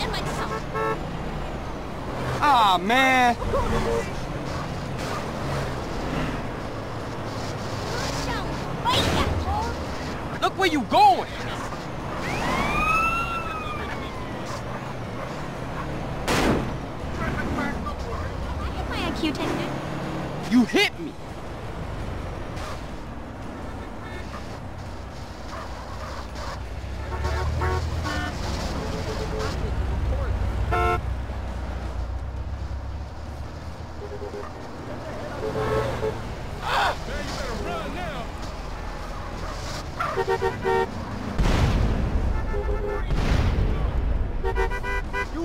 and myself. Ah, man. Wait, asshole. Look where you going. I hit my IQ tester. You hit me. You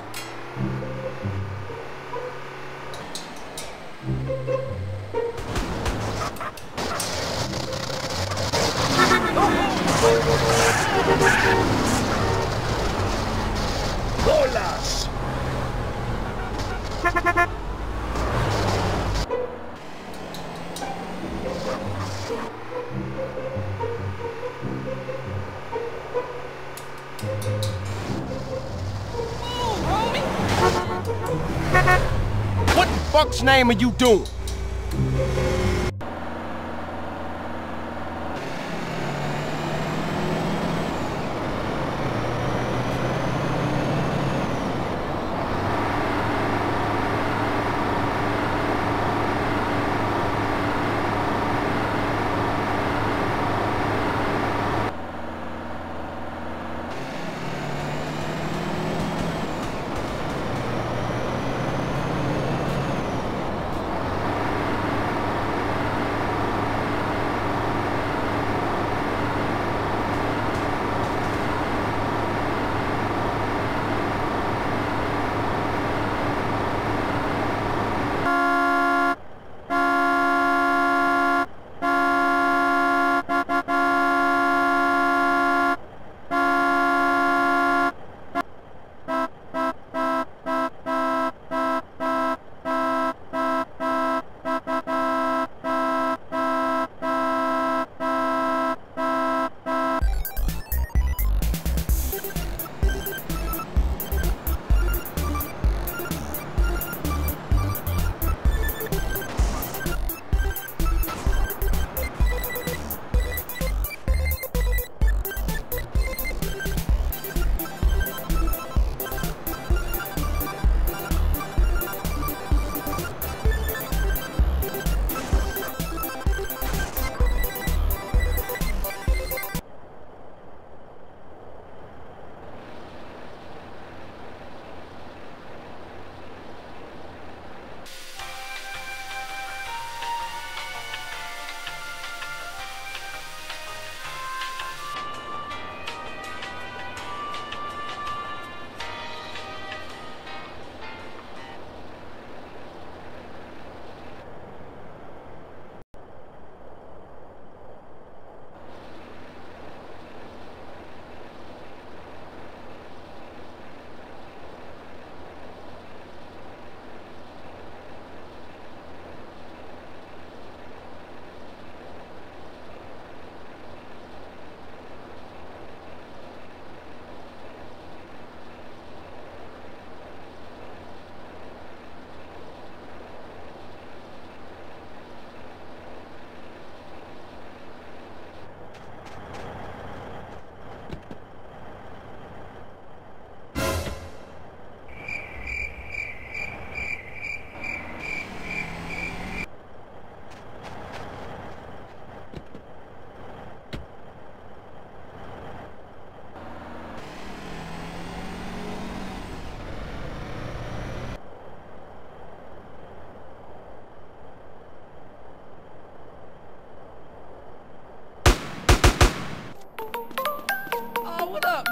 Oh! Name are you doing?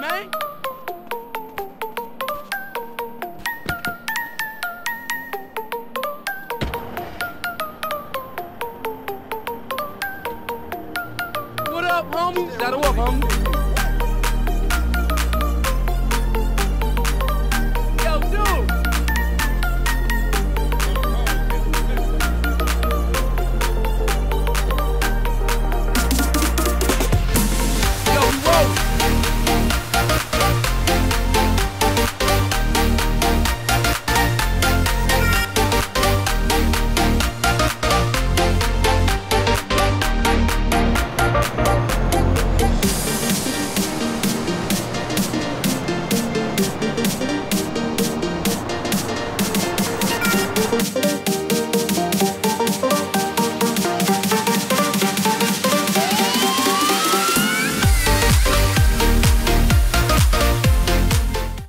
Up,